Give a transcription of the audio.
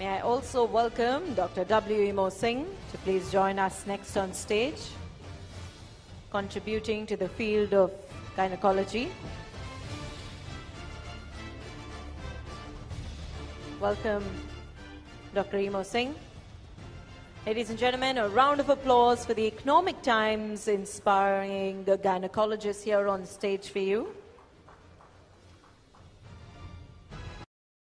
May I also welcome Dr. W. Imo Singh to please join us next on stage, contributing to the field of gynecology. Welcome, Dr. Imo Singh. Ladies and gentlemen, a round of applause for the Economic Times inspiring gynecologist here on stage for you.